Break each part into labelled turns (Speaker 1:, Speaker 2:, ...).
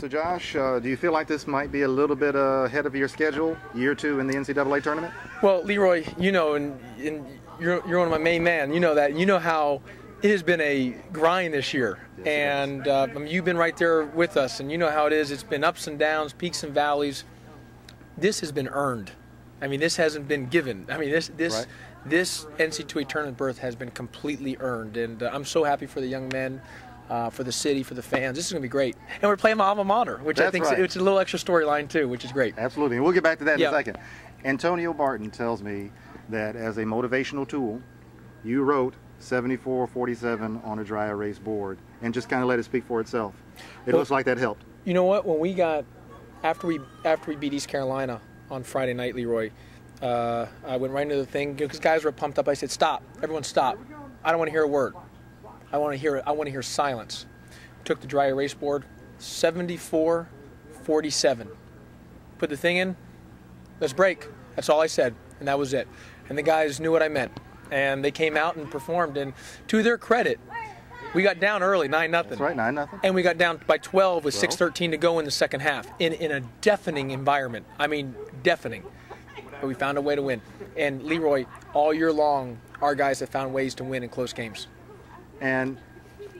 Speaker 1: So, Josh, uh, do you feel like this might be a little bit uh, ahead of your schedule, year two in the NCAA tournament?
Speaker 2: Well, Leroy, you know, and, and you're, you're one of my main men. You know that. You know how it has been a grind this year,
Speaker 1: Yes,
Speaker 2: and uh, I mean, you've been right there with us, and you know how it is. It's been ups and downs, peaks and valleys. This has been earned. I mean, this hasn't been given. I mean, this this
Speaker 1: Right.
Speaker 2: this NC2A tournament berth has been completely earned, and uh, I'm so happy for the young men. Uh, for the city, for the fans, this is going to be great, and we're playing my alma mater, which I think
Speaker 1: right.
Speaker 2: it's a little extra storyline too, which is great.
Speaker 1: Absolutely. And we'll get back to that in
Speaker 2: Yeah.
Speaker 1: a second. Antonio Barton tells me that as a motivational tool, you wrote 7447 on a dry erase board and just kind of let it speak for itself. It
Speaker 2: Well-
Speaker 1: looks like that helped.
Speaker 2: You know what? When we got after we after we beat East Carolina on Friday night, Leroy, uh, I went right into the thing because guys were pumped up. I said, "Stop! Everyone, stop! I don't want to hear a word. I want to hear I want to hear silence." Took the dry erase board, 74-47. Put the thing in. Let's break. That's all I said, and that was it. And the guys knew what I meant, and they came out and performed. And to their credit, we got down early, nine nothing.
Speaker 1: That's right, 9 nothing.
Speaker 2: And we got down by 12 with
Speaker 1: 12.
Speaker 2: 6:13 to go in the second half in in a deafening environment. I mean, deafening. But we found a way to win. And Leroy, all year long, our guys have found ways to win in close games.
Speaker 1: And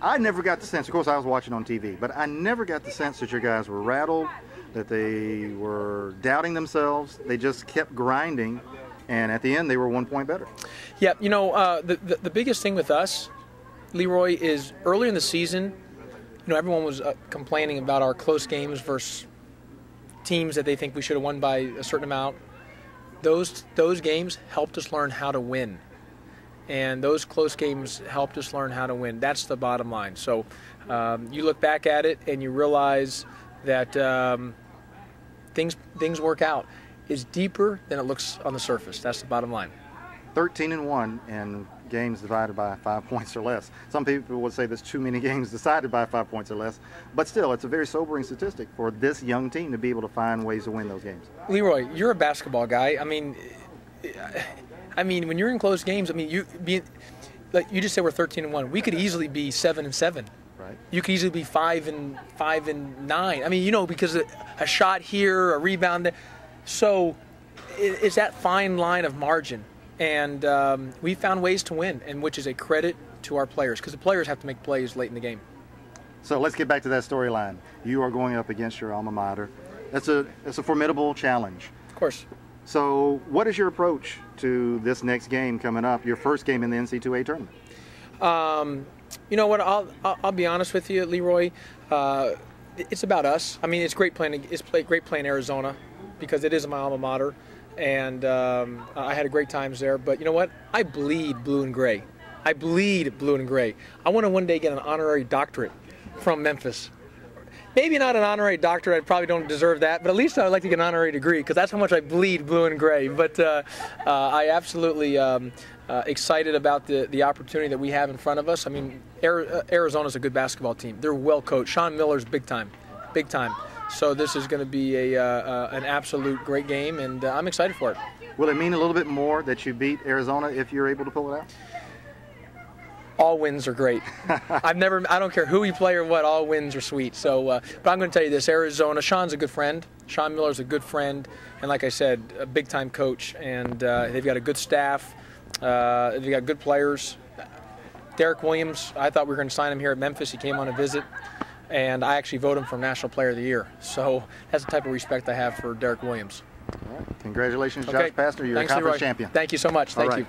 Speaker 1: I never got the sense, of course, I was watching on TV, but I never got the sense that your guys were rattled, that they were doubting themselves. They just kept grinding, and at the end, they were one point better.
Speaker 2: Yeah, you know, uh, the, the the biggest thing with us, Leroy, is early in the season. You know, everyone was uh, complaining about our close games versus teams that they think we should have won by a certain amount. Those those games helped us learn how to win, and those close games helped us learn how to win. That's the bottom line. So, um, you look back at it and you realize that um, things things work out. Is deeper than it looks on the surface. That's the bottom line.
Speaker 1: 13 and 1 in games divided by five points or less. Some people would say there's too many games decided by five points or less, but still, it's a very sobering statistic for this young team to be able to find ways to win those games.
Speaker 2: Leroy, you're a basketball guy. I mean, I mean, when you're in close games, I mean, you be like you just said we're 13 and one. We could easily be seven and seven.
Speaker 1: Right.
Speaker 2: You could easily be five and five and nine. I mean, you know, because a, a shot here, a rebound there. So, it's that fine line of margin, and um, we found ways to win, and which is a credit to our players because the players have to make plays late in the game.
Speaker 1: So let's get back to that storyline. You are going up against your alma mater. That's a that's a formidable challenge.
Speaker 2: Of course.
Speaker 1: So, what is your approach to this next game coming up? Your first game in the NC2A tournament.
Speaker 2: Um, you know what? I'll, I'll be honest with you, Leroy. Uh, it's about us. I mean, it's great playing. It's play, great playing Arizona because it is my alma mater, and um, I had a great times there. But you know what? I bleed blue and gray. I bleed blue and gray. I want to one day get an honorary doctorate from Memphis. Maybe not an honorary doctorate. I probably don't deserve that, but at least I'd like to get an honorary degree because that's how much I bleed blue and gray. But uh, uh, I absolutely um, uh, excited about the the opportunity that we have in front of us. I mean, uh, Arizona's a good basketball team. They're well coached. Sean Miller's big time, big time. So this is going to be a uh, uh, an absolute great game, and I'm excited for it.
Speaker 1: Will it mean a little bit more that you beat Arizona if you're able to pull it out?
Speaker 2: All wins are great. I've never, I don't care who you play or what, all wins are sweet. So, uh, but I'm going to tell you this: Arizona, Sean's a good friend. Sean Miller's a good friend, and like I said, a big time coach, and uh, they've got a good staff. Uh, they've got good players. Derrick Williams, I thought we were going to sign him here at Memphis. He came on a visit, and I actually voted him for National Player of the Year. So that's the type of respect I have for Derrick Williams.
Speaker 1: All right. Congratulations, Josh
Speaker 2: Okay.
Speaker 1: Pastner. You're
Speaker 2: Thanks,
Speaker 1: a conference
Speaker 2: Leroy.
Speaker 1: champion.
Speaker 2: Thank you so much. Thank
Speaker 1: right.
Speaker 2: you.